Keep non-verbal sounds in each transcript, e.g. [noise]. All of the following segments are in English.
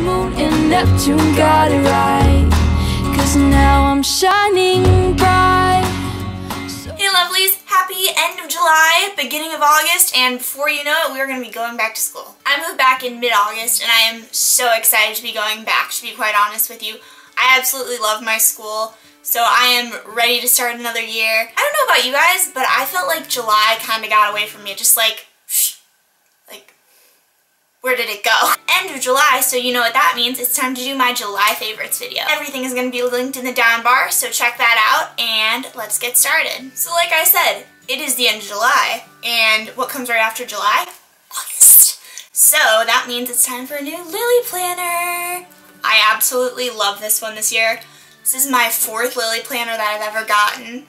moon and Neptune got it right. Cause now I'm shining bright. Hey lovelies, happy end of July, beginning of August, and before you know it, we're going to be going back to school. I moved back in mid-August, and I am so excited to be going back, to be quite honest with you. I absolutely love my school, so I am ready to start another year. I don't know about you guys, but I felt like July kind of got away from me, just like where did it go? End of July, so you know what that means. It's time to do my July favorites video. Everything is going to be linked in the down bar, so check that out, and let's get started. So like I said, it is the end of July, and what comes right after July? August. So that means it's time for a new Lilly Planner. I absolutely love this one this year. This is my fourth Lilly Planner that I've ever gotten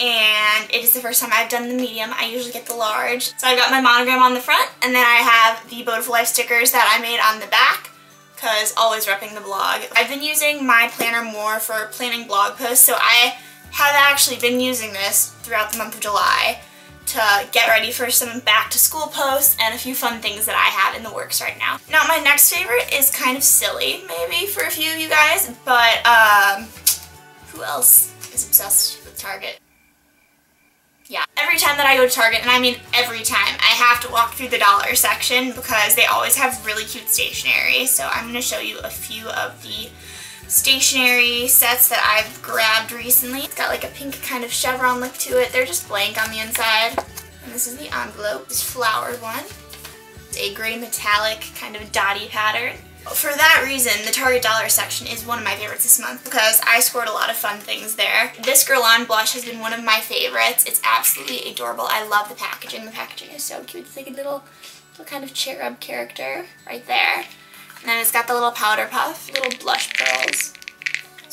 and it is the first time I've done the medium. I usually get the large. So I've got my monogram on the front and then I have the Bowtiful Life stickers that I made on the back because always repping the blog. I've been using my planner more for planning blog posts so I have actually been using this throughout the month of July to get ready for some back to school posts and a few fun things that I have in the works right now. Now my next favorite is kind of silly maybe for a few of you guys but um, who else is obsessed with Target? Every time that I go to Target, and I mean every time, I have to walk through the dollar section because they always have really cute stationery. So I'm going to show you a few of the stationery sets that I've grabbed recently. It's got like a pink kind of chevron look to it. They're just blank on the inside. And this is the envelope, this flowered one. It's a gray metallic kind of dotty pattern. For that reason, the Target Dollar section is one of my favorites this month because I scored a lot of fun things there. This Guerlain blush has been one of my favorites. It's absolutely adorable. I love the packaging. The packaging is so cute. It's like a little, little kind of cherub character right there. And then it's got the little powder puff, little blush pearls.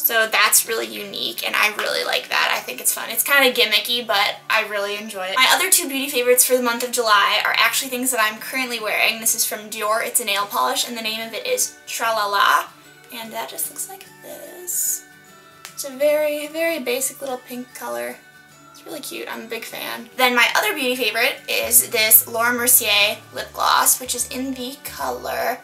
So that's really unique and I really like that. I think it's fun. It's kind of gimmicky, but I really enjoy it. My other two beauty favorites for the month of July are actually things that I'm currently wearing. This is from Dior. It's a nail polish and the name of it is Tra-La-La. And that just looks like this. It's a very, very basic little pink color. It's really cute. I'm a big fan. Then my other beauty favorite is this Laura Mercier lip gloss, which is in the color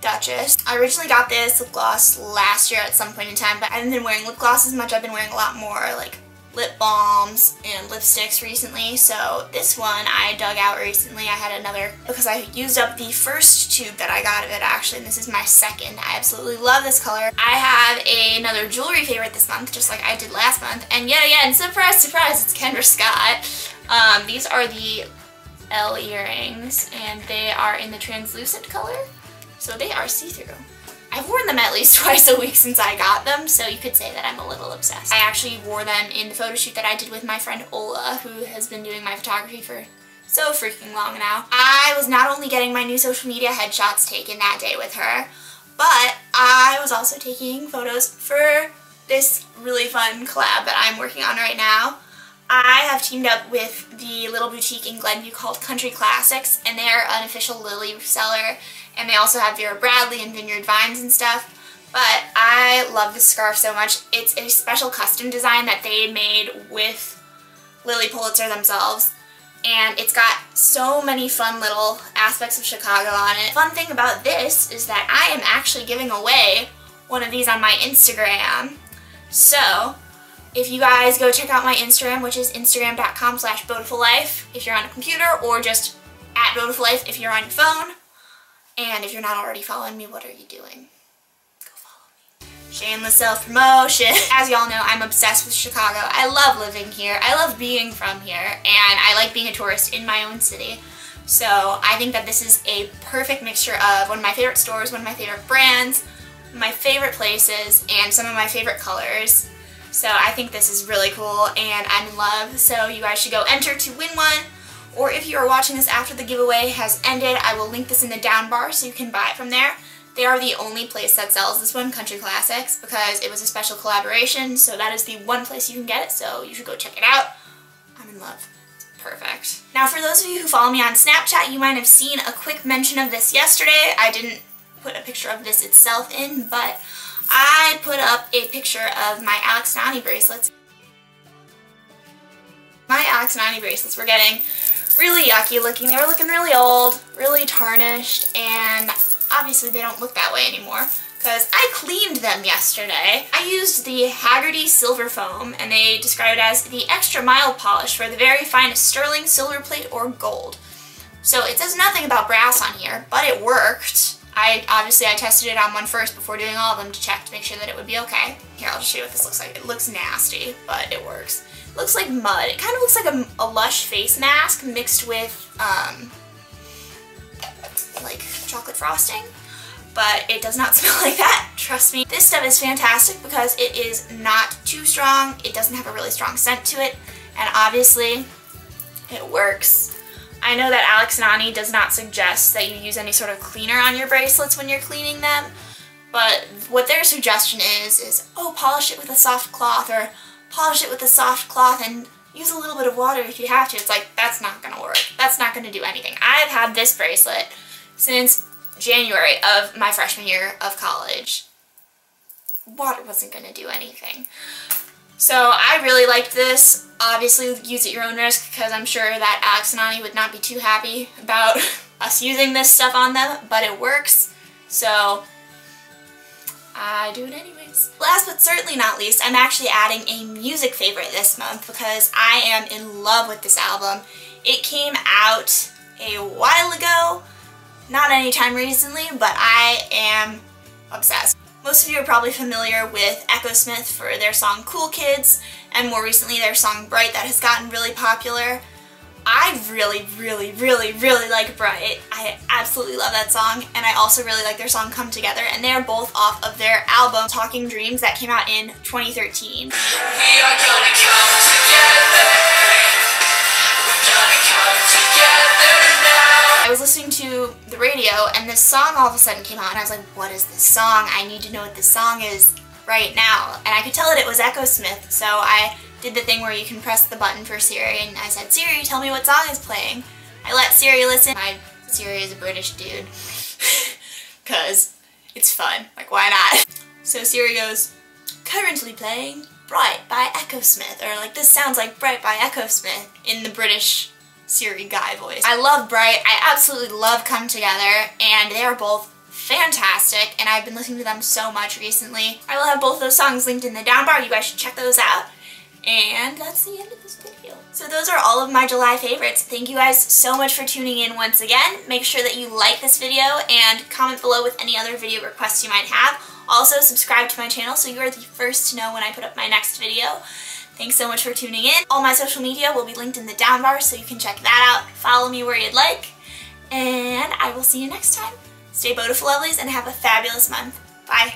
Duchess. I originally got this lip gloss last year at some point in time, but I haven't been wearing lip gloss as much. I've been wearing a lot more like lip balms and lipsticks recently. So this one I dug out recently. I had another because I used up the first tube that I got of it actually, and this is my second. I absolutely love this color. I have a, another jewelry favorite this month, just like I did last month. And yet again, surprise, surprise, it's Kendra Scott. Um, these are the Elle earrings, and they are in the translucent color. So they are see-through. I've worn them at least [laughs] twice a week since I got them, so you could say that I'm a little obsessed. I actually wore them in the photo shoot that I did with my friend Ola, who has been doing my photography for so freaking long now. I was not only getting my new social media headshots taken that day with her, but I was also taking photos for this really fun collab that I'm working on right now. I have teamed up with the little boutique in Glenview called Country Classics, and they're an official Lilly seller, and they also have Vera Bradley and Vineyard Vines and stuff. But I love this scarf so much. It's a special custom design that they made with Lilly Pulitzer themselves. And it's got so many fun little aspects of Chicago on it. Fun thing about this is that I am actually giving away one of these on my Instagram. So, if you guys go check out my Instagram, which is instagram.com slash if you're on a computer, or just at bowtifullife if you're on your phone, and if you're not already following me, what are you doing? Go follow me. Shameless self-promotion. [laughs] As y'all know, I'm obsessed with Chicago. I love living here. I love being from here. And I like being a tourist in my own city. So I think that this is a perfect mixture of one of my favorite stores, one of my favorite brands, my favorite places, and some of my favorite colors. So I think this is really cool and I'm in love. So you guys should go enter to win one or if you are watching this after the giveaway has ended, I will link this in the down bar so you can buy it from there. They are the only place that sells this one, Country Classics, because it was a special collaboration, so that is the one place you can get it, so you should go check it out. I'm in love. Perfect. Now for those of you who follow me on Snapchat, you might have seen a quick mention of this yesterday. I didn't put a picture of this itself in, but I put up a picture of my Alex and Ani bracelets. My Alex and Ani bracelets were getting really yucky looking. They were looking really old, really tarnished, and obviously they don't look that way anymore because I cleaned them yesterday. I used the Hagerty Silver Foam and they describe it as the extra mild polish for the very finest sterling, silver plate, or gold. So it says nothing about brass on here, but it worked. I obviously I tested it on one first before doing all of them to check to make sure that it would be okay. Here, I'll just show you what this looks like. It looks nasty, but it works. It looks like mud. It kind of looks like a, a Lush face mask mixed with, um, like chocolate frosting but it does not [laughs] smell like that, trust me. This stuff is fantastic because it is not too strong, it doesn't have a really strong scent to it, and obviously it works. I know that Alex and Ani does not suggest that you use any sort of cleaner on your bracelets when you're cleaning them, but what their suggestion is, is, oh, polish it with a soft cloth, or polish it with a soft cloth and use a little bit of water if you have to. It's like, that's not gonna work. That's not gonna do anything. I've had this bracelet since January of my freshman year of college. Water wasn't gonna do anything. So I really liked this. Obviously use at your own risk because I'm sure that Alex and Ani would not be too happy about [laughs] us using this stuff on them, but it works. So I do it anyways. Last but certainly not least, I'm actually adding a music favorite this month because I am in love with this album. It came out a while ago, not anytime recently, but I am obsessed. Most of you are probably familiar with Echosmith for their song Cool Kids, and more recently their song Bright that has gotten really popular. I really, really, really, really like Bright. I absolutely love that song, and I also really like their song Come Together, and they are both off of their album Talking Dreams that came out in 2013. This song all of a sudden came out and I was like, what is this song? I need to know what this song is right now. And I could tell that it was Echosmith, so I did the thing where you can press the button for Siri and I said, Siri, tell me what song is playing. I let Siri listen. My Siri is a British dude. [laughs] Because it's fun. Like, why not? So Siri goes, currently playing Bright by Echosmith, or like, this sounds like Bright by Echosmith in the British Siri guy voice. I love Bright, I absolutely love Come Together, and they are both fantastic, and I've been listening to them so much recently. I will have both those songs linked in the down bar, you guys should check those out. And that's the end of this video. So those are all of my July favorites. Thank you guys so much for tuning in once again. Make sure that you like this video and comment below with any other video requests you might have. Also, subscribe to my channel so you are the first to know when I put up my next video. Thanks so much for tuning in. All my social media will be linked in the down bar so you can check that out. Follow me where you'd like. And I will see you next time. Stay beautiful lovelies and have a fabulous month. Bye.